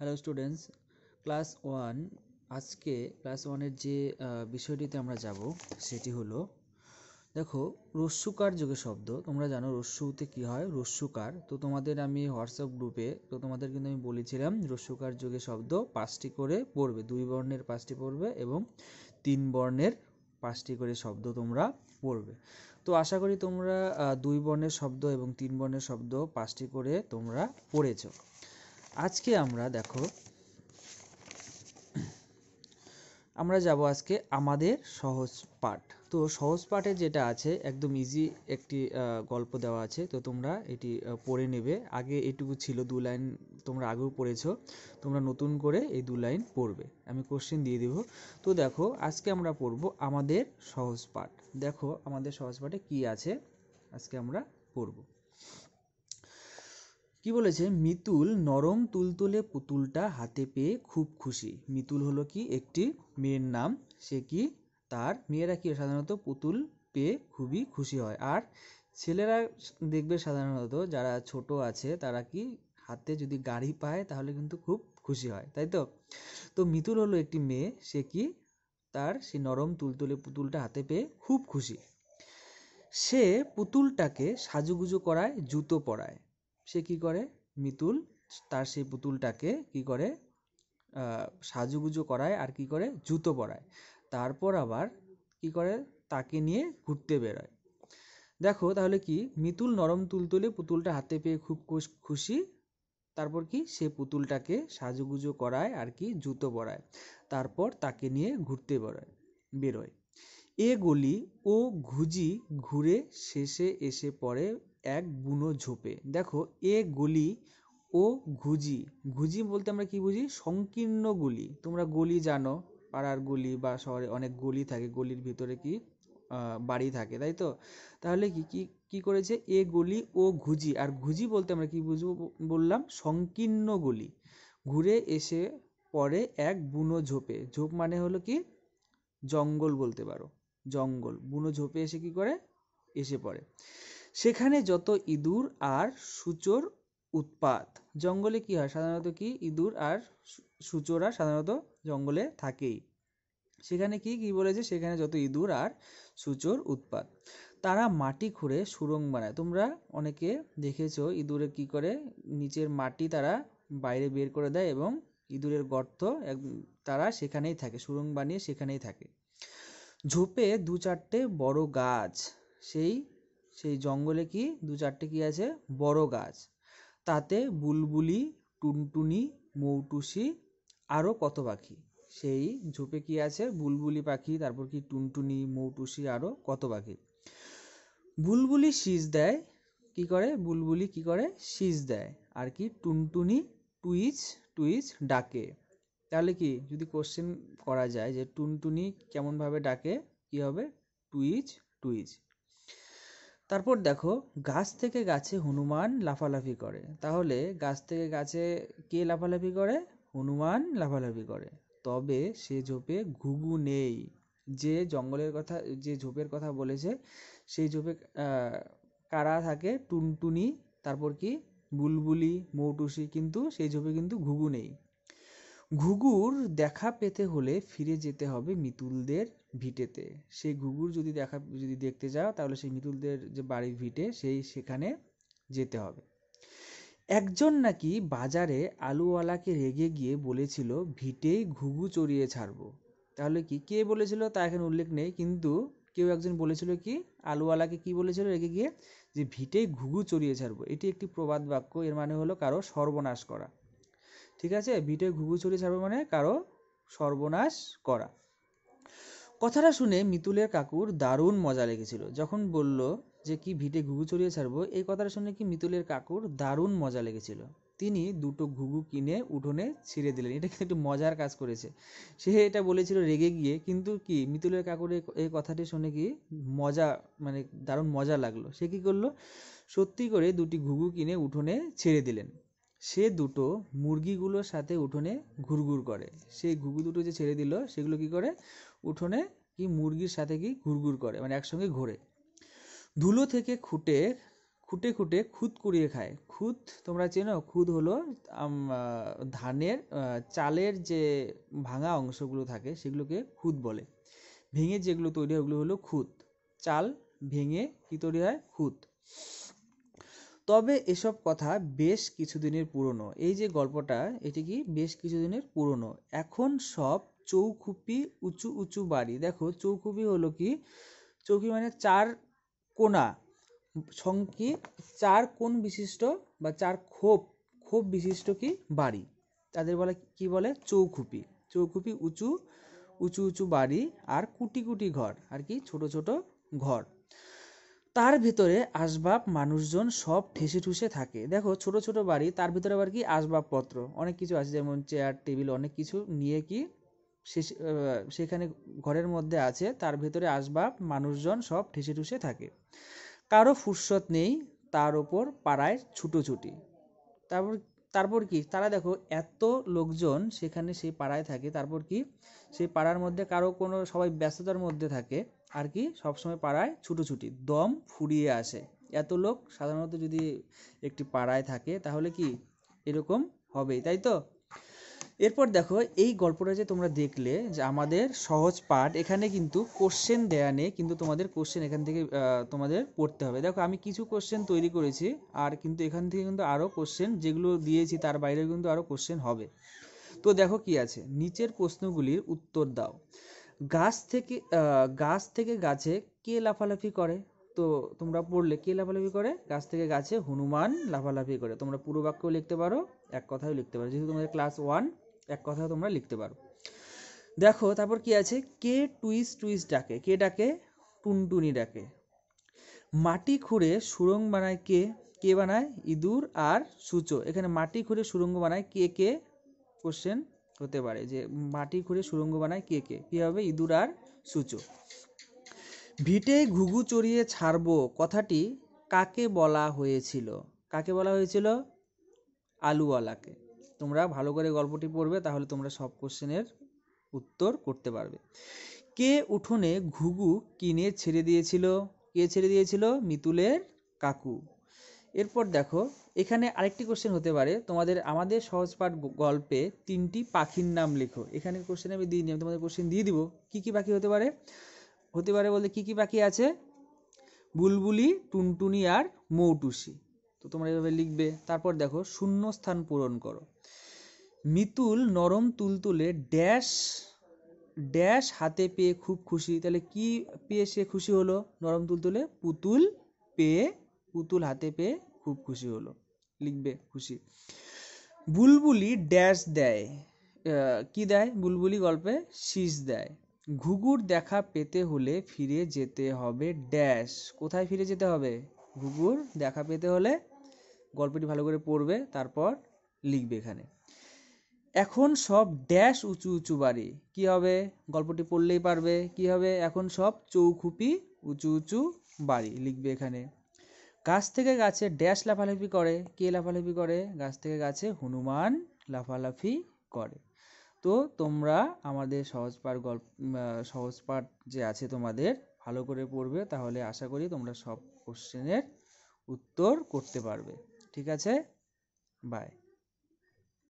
Hello students class one আজকে class ওয়ানের যে বিষয়টিতে আমরা যাব, সেটি হলো, দেখো রস্যুকার যুগে শব্দ, তোমরা জানো রস্যুতে কি হয়? রস্যুকার তো তোমাদের আমি হোয়াটসঅ্যাপ গ্রুপে তো তোমাদের কিন্তু আমি বলেছিলাম রস্যুকার যুগে শব্দ পাঁচটি করে পড়বে, দুই বর্ণের পাঁচটি পড়বে এবং তিন বর্ণের পাঁচটি করে শব্দ তোমরা পড়বে। তো আশা করি তোমরা দুই বর্ণের শব্দ এবং তিন বর্ণের শব্দ পাঁচটি করে তোমরা পড়েছো। আজকে আমরা, দেখো, আমরা যাব আজকে আমাদের সহজ পাঠ। তো সহজ পাঠে যেটা আছে, একদম ইজি একটি গল্প দেওয়া আছে, তো তোমরা এটি পড়ে নেবে। আগে এটুকু ছিল, দু লাইন তোমরা আগেও পড়েছো, তোমরা নতুন করে এই দু লাইন পড়বে। আমি কোশ্চেন দিয়ে দিব। তো দেখো, আজকে আমরা পড়ব আমাদের সহজ পাঠ। দেখো, আমাদের সহজ পাঠে কি আছে, আজকে আমরা পড়ব। কি বলেছে? মিতুল নরম তুলতুলে পুতুলটা হাতে পেয়ে খুব খুশি। মিতুল হলো কি একটি মেয়ের নাম, সে কি তার মেয়েরা কি সাধারণত পুতুল পেয়ে খুবই খুশি হয়? আর ছেলেরা দেখবে সাধারণত যারা ছোট আছে, তারা কি হাতে যদি গাড়ি পায় তাহলে কিন্তু খুব খুশি হয়, তাই তো? তো মিতুল হলো একটি মেয়ে, সে কি তার সেই নরম তুলতুলে পুতুলটা হাতে পেয়ে খুব খুশি। সে পুতুলটাকে সাজুগুজু করায়, জুতো পরায়। সে কি করে? মিতুল, তার সেই পুতুলটাকে কি করে? সাজুগুজু করায় আর কি করে? জুতো পরায়। তারপর আবার কি করে? তাকে নিয়ে ঘুরতে বেরোয়। দেখো, তাহলে কি? মিতুল নরম তুলতুলে পুতুলটা হাতে পেয়ে খুব খুশি। তারপর কি? সে পুতুলটাকে সাজুগুজু করায় আর কি, জুতো পরায়। তারপর তাকে নিয়ে ঘুরতে বেরোয় বেরোয়। এ গলি ও ঘুজি ঘুরে শেষে এসে পড়ে এক বুনো ঝোপে। দেখো, এ গলি ও ঘুজি। ঘুজি বলতে আমরা কি বুঝি? সংকীর্ণ গলি। তোমরা গলি জানো, পাড়ার গলি বা শহরে অনেক গলি থাকে, গলির ভিতরে কি বাড়ি থাকে, তাই তো? তাহলে কি কি কি করেছে? এ গলি ও ঘুজি। আর ঘুজি বলতে আমরা কি বুঝব বললাম? সংকীর্ণ গলি। ঘুরে এসে পড়ে এক বুনো ঝোপে। ঝোপ মানে হলো কি? জঙ্গল বলতে পারো। জঙ্গল। বুনো ঝোপে এসে কি করে? এসে পড়ে। সেখানে যত ইঁদুর আর সূচোর উৎপাত। জঙ্গলে কি হয়? সাধারণত কি? ইঁদুর আর সূচোরা সাধারণত জঙ্গলে থাকেই। সেখানে কি কি বলেছে সেখানে যত ইঁদুর আর সূচোর উৎপাত। তারা মাটি খুঁড়ে সুড়ঙ্গ বানায়। তোমরা অনেকে দেখেছ ইঁদুরে কি করে? নিচের মাটি তারা বাইরে বের করে দেয় এবং ইঁদুরের গর্ত তারা সেখানেই থাকে সুড়ঙ্গ বানিয়ে সেখানেই থাকে। ঝোপে দু চারটে বড় গাছ। সেই সেই জঙ্গলে কি দু চারটে কি আছে? বড় গাছ। তাতে বুলবুলি, টুনটুনি, মৌটুসি আরও কত পাখি। সেই ঝোপে কি আছে? বুলবুলি পাখি, তারপর কি টুনটুনি, মৌটুসি আরও কত পাখি। বুলবুলি শীষ দেয়। কি করে? বুলবুলি কি করে? শীষ দেয়। আর কি? টুনটুনি, টুইচ টুইচ ডাকে। তাহলে কি যদি কোশ্চেন করা যায় যে টুনটুনি কেমনভাবে ডাকে, কি হবে? টুইচ টুইচ তারপর দেখো, গাছ থেকে গাছে হনুমান লাফালাফি করে। তাহলে গাছ থেকে গাছে কে লাফালাফি করে? হনুমান লাফালাফি করে। তবে সে ঝোপে ঘুঘু নেই। যে জঙ্গলের কথা, যে ঝোপের কথা বলেছে, সেই ঝোপে কারা থাকে? টুনটুনি, তারপর কি? বুলবুলি, মৌটুসি, কিন্তু সেই ঝোপে কিন্তু ঘুঘু নেই। ঘুঘুর দেখা পেতে হলে ফিরে যেতে হবে মিতুলদের ভিটেতে। সেই ঘুঘুর যদি দেখা, যদি দেখতে যাও, তাহলে সেই মিতুলদের যে বাড়ির ভিটে, সেই সেখানে যেতে হবে। একজন নাকি বাজারে আলুওয়ালাকে রেগে গিয়ে বলেছিল ভিটেই ঘুঘু চড়িয়ে ছাড়বো। তাহলে কি? কে বলেছিল? তা এখানে উল্লেখ নেই, কিন্তু কেউ একজন বলেছিল কি? আলুওয়ালাকে কি বলেছিল রেগে গিয়ে? যে ভিটেই ঘুঘু চড়িয়ে ছাড়বো। এটি একটি প্রবাদ বাক্য, এর মানে হলো কারও সর্বনাশ করা। ঠিক আছে? ভিটে ঘুঘু চড়িয়ে ছাড়বো মানে কারও সর্বনাশ করা। কথাটা শুনে মিতুলের কাকুর দারুণ মজা লেগেছিল। যখন বলল যে, কি ভিটে ঘুঘু চড়িয়ে ছাড়বো? এই কথাটা শুনে কি মিতুলের কাকুর দারুণ মজা লেগেছিল। তিনি দুটো ঘুঘু কিনে উঠোনে ছিঁড়ে দিলেন। এটা কিন্তু একটু মজার কাজ করেছে। সে এটা বলেছিল রেগে গিয়ে, কিন্তু কি মিতুলের কাকুর এই কথাটি শুনে কি মজা মানে দারুণ মজা লাগল। সে কি করল? সত্যি করে দুটি ঘুঘু কিনে উঠোনে ছেড়ে দিলেন। সে দুটো মুরগিগুলোর সাথে উঠোনে ঘুরঘুর করে। সেই ঘুঘু দুটো যে ছেড়ে দিল, সেগুলো কি করে? উঠোনে কি মুরগির সাথে কি ঘুরঘুর করে মানে একসঙ্গে ঘোরে। ধুলো থেকে খুঁটে খুঁটে খুঁটে খুদ কুড়িয়ে খায়। খুদ তোমরা চেনো? খুদ হলো ধানের চালের যে ভাঙা অংশগুলো থাকে, সেগুলোকে খুদ বলে। ভেঙে যেগুলো তৈরি হয়, ওগুলো হলো খুদ চাল ভেঙে কি তৈরি হয়? খুদ তবে এসব কথা বেশ কিছুদিনের পুরনো। এই যে গল্পটা, এটি কি বেশ কিছুদিনের পুরনো? এখন সব চৌখুপি, উঁচু উঁচু বাড়ি। দেখো, চৌখুপি হলো কি? চৌকি মানে চার কোণা। সংকি চার কোণ বিশিষ্ট বা চার খোপ। খোপ বিশিষ্ট কি? বাড়ি। তাদের বলে কি বলে? চৌখুপি। চৌখুপি উঁচু উঁচু উঁচু বাড়ি আর কুটি কুটি ঘর। আর কি? ছোট ছোট ঘর। তার ভিতরে আসবাব, মানুষজন সব ঠেসে ঠুসে থাকে। দেখো, ছোট ছোট বাড়ি, তার ভিতরে আবার কি? আসবাবপত্র। অনেক কিছু আছে, যেমন চেয়ার টেবিল অনেক কিছু নিয়ে কি সেখানে ঘরের মধ্যে আছে। তার ভিতরে আসবাব, মানুষজন সব ঠেসে ঠুসে থাকে। কারও ফুরসত নেই, তার ওপর পাড়ায় ছুটোছুটি। তারপর তারপর কি? তারা দেখো, এত লোকজন সেখানে সেই পাড়ায় থাকে। তারপর কি? সেই পাড়ার মধ্যে কারও কোনো, সবাই ব্যস্ততার মধ্যে থাকে। আর কি সবসময় পাড়ায় ছুটোছুটি দম ফুরিয়ে আসে। এত লোক সাধারণত যদি একটি পাড়ায় থাকে, তাহলে কি এরকম হবেই, তাই তো? এরপর দেখো, এই গল্পটা যে তোমরা দেখলে যে আমাদের সহজ পাঠ, এখানে কিন্তু কোশ্চেন দেয়া নেই, কিন্তু তোমাদের কোশ্চেন এখান থেকে তোমাদের পড়তে হবে। দেখো, আমি কিছু কোশ্চেন তৈরি করেছি, আর কিন্তু এখান থেকে কিন্তু আরও কোশ্চেন যেগুলো দিয়েছি, তার বাইরে কিন্তু আরও কোশ্চেন হবে। তো দেখো কি আছে, নিচের প্রশ্নগুলির উত্তর দাও। গাছ থেকে গাছ থেকে গাছে কে লাফালাফি করে? তো তোমরা পড়লে কে লাফালাফি করে? গাছ থেকে গাছে হনুমান লাফালাফি করে। তোমরা পুরো বাক্যও লিখতে পারো, এক কথাও লিখতে পারো। যেহেতু তোমাদের ক্লাস ওয়ান এক কথাও তোমরা লিখতে পারো। দেখো, তারপর কি আছে? কে টুইস টুইস ডাকে? কে ডাকে? টুনটুনি ডাকে। মাটি খুঁড়ে সুড়ঙ্গ বানায় কে? কে বানায়? ইঁদুর আর সূচো। এখানে মাটি খুঁড়ে সুড়ঙ্গ বানায় কে কে? কোশ্চেন হতে পারে যে মাটি খুঁড়ে সুড়ঙ্গ বানায় কে কে? কি হবে? ইঁদুর আর সূচো ভিটে ঘুঘু চড়িয়ে ছাড়বো কথাটি কাকে বলা হয়েছিল? কাকে বলা হয়েছিল? আলুওয়ালাকে। তোমরা ভালো করে গল্পটি পড়বে, তাহলে তোমরা সব কোশ্চেনের উত্তর করতে পারবে। কে উঠোনে ঘুঘু কিনে ছেড়ে দিয়েছিল? কে ছেড়ে দিয়েছিল? মিতুলের কাকু। এরপর দেখো, এখানে আরেকটি কোশ্চেন হতে পারে। তোমাদের, আমাদের সহজ পাঠ গল্পে তিনটি পাখির নাম লেখো। এখানে কোশ্চেন আমি দিই, আমি তোমাদের কোশ্চেন দিয়ে দিব। কি কি পাখি হতে পারে? হতে পারে বলতে কি কি পাখি আছে? বুলবুলি, টুনটুনি আর মৌটুসি। তো তোমরা এভাবে লিখবে। তারপর দেখো শূন্য স্থান পূরণ করো। মিতুল নরম তুলতুলে ড্যাশ ড্যাশ হাতে পেয়ে খুব খুশি। তাহলে কি পেয়ে সে খুশি হলো? নরম তুলতুলে পুতুল পেয়ে পুতুল হাতে পেয়ে খুব খুশি হলো। লিখবে খুশি। বুলবুলি ড্যাশ দেয়। কি দেয়? বুলবুলি গল্পে শীষ দেয়। ঘুঘুর দেখা পেতে হলে ফিরে যেতে হবে ড্যাশ কোথায় ফিরে যেতে হবে? ঘুঘুর দেখা পেতে হলে গল্পটি ভালো করে পড়বে, তারপর লিখবে এখানে। এখন সব ড্যাশ উঁচু উঁচু বাড়ি। কি হবে? গল্পটি পড়লেই পারবে। কি হবে? এখন সব চৌখুপি উঁচু উঁচু বাড়ি লিখবে এখানে। গাছ থেকে গাছে ড্যাশ লাফালাফি করে। কে লাফালাফি করে? গাছ থেকে গাছে হনুমান লাফালাফি করে। তো তোমরা আমাদের সহজ পাঠ গল্প সহজ পাঠ যে আছে তোমাদের, ভালো করে পড়বে, তাহলে আশা করি তোমরা সব কোশ্চেনের উত্তর করতে পারবে। ঠিক আছে? বাই